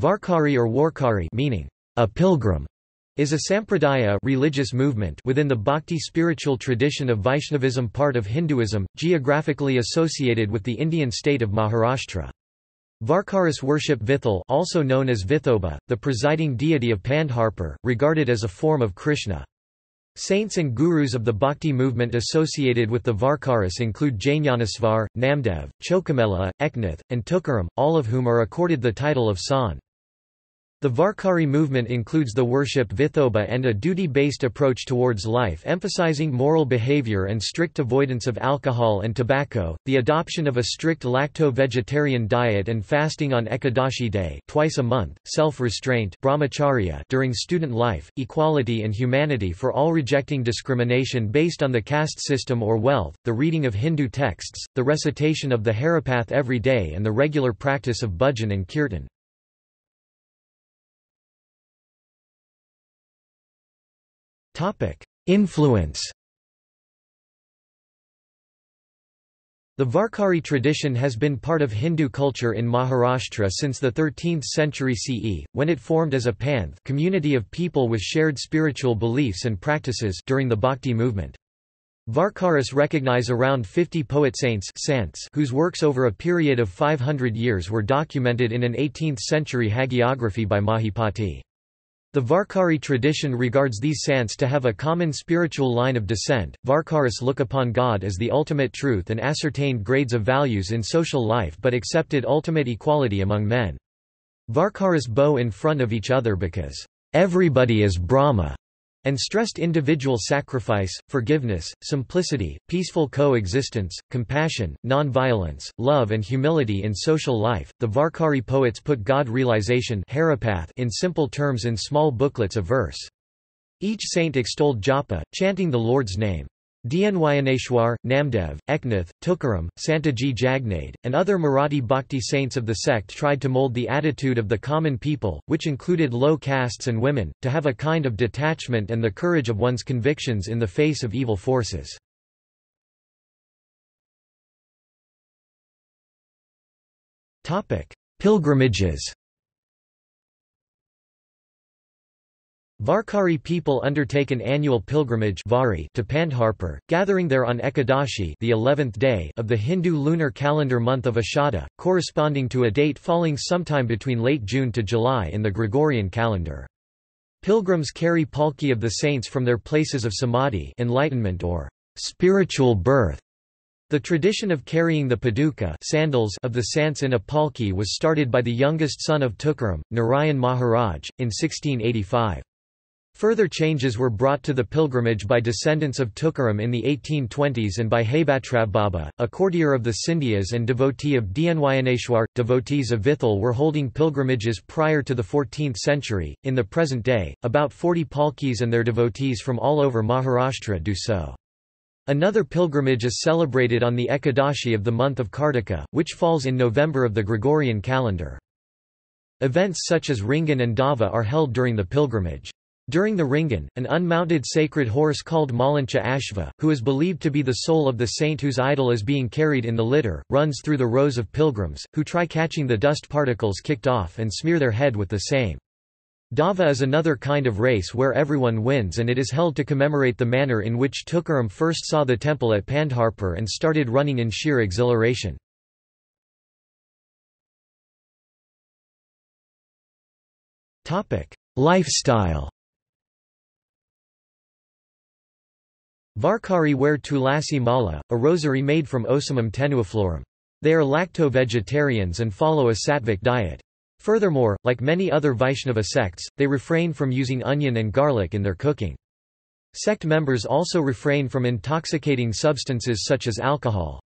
Varkari or Warkari meaning a pilgrim is a sampradaya religious movement within the bhakti spiritual tradition of Vaishnavism part of Hinduism, geographically associated with the Indian state of Maharashtra. Varkaris worship Vitthal also known as Vithoba, the presiding deity of Pandharpur, regarded as a form of Krishna. Saints and gurus of the bhakti movement associated with the Varkaris include Jnaneshwar, Namdev, Chokhamela, Eknath, and Tukaram, all of whom are accorded the title of Sant. The Varkari movement includes the worship Vithoba and a duty-based approach towards life emphasizing moral behavior and strict avoidance of alcohol and tobacco, the adoption of a strict lacto-vegetarian diet and fasting on Ekadashi day twice a month, self-restraint brahmacharya during student life, equality and humanity for all rejecting discrimination based on the caste system or wealth, the reading of Hindu texts, the recitation of the Haripath every day and the regular practice of bhajan and kirtan. Influence The Varkari tradition has been part of Hindu culture in Maharashtra since the 13th century CE, when it formed as a panth community of people with shared spiritual beliefs and practices during the Bhakti movement. Varkaris recognize around 50 poet saints whose works over a period of 500 years were documented in an 18th-century hagiography by Mahipati. The Varkari tradition regards these saints to have a common spiritual line of descent. Varkaris look upon God as the ultimate truth and ascertained grades of values in social life but accepted ultimate equality among men. Varkaris bow in front of each other because everybody is Brahma and stressed individual sacrifice, forgiveness, simplicity, peaceful coexistence, compassion, non-violence, love and humility in social life. The Varkari poets put God realization in simple terms in small booklets of verse. Each saint extolled japa, chanting the Lord's name. Dnyaneshwar, Namdev, Eknath, Tukaram, Santaji Jagnade, and other Marathi bhakti saints of the sect tried to mold the attitude of the common people, which included low castes and women, to have a kind of detachment and the courage of one's convictions in the face of evil forces. Pilgrimages Varkari people undertake an annual pilgrimage Vari to Pandharpur, gathering there on Ekadashi the 11th day of the Hindu lunar calendar month of Ashada, corresponding to a date falling sometime between late June to July in the Gregorian calendar. Pilgrims carry palki of the saints from their places of samadhi enlightenment or spiritual birth. The tradition of carrying the paduka sandals of the sants in a palki was started by the youngest son of Tukaram, Narayan Maharaj, in 1685. Further changes were brought to the pilgrimage by descendants of Tukaram in the 1820s and by Hebatrav Baba, a courtier of the Scindias and devotee of Dnyaneshwar. Devotees of Vitthal were holding pilgrimages prior to the 14th century. In the present day, about 40 palkis and their devotees from all over Maharashtra do so. Another pilgrimage is celebrated on the Ekadashi of the month of Kartika, which falls in November of the Gregorian calendar. Events such as Ringan and Dava are held during the pilgrimage. During the Ringan, an unmounted sacred horse called Malancha Ashva, who is believed to be the soul of the saint whose idol is being carried in the litter, runs through the rows of pilgrims, who try catching the dust particles kicked off and smear their head with the same. Dava is another kind of race where everyone wins and it is held to commemorate the manner in which Tukaram first saw the temple at Pandharpur and started running in sheer exhilaration. Lifestyle Varkari wear tulasi mala, a rosary made from Ocimum tenuiflorum. They are lacto-vegetarians and follow a sattvic diet. Furthermore, like many other Vaishnava sects, they refrain from using onion and garlic in their cooking. Sect members also refrain from intoxicating substances such as alcohol.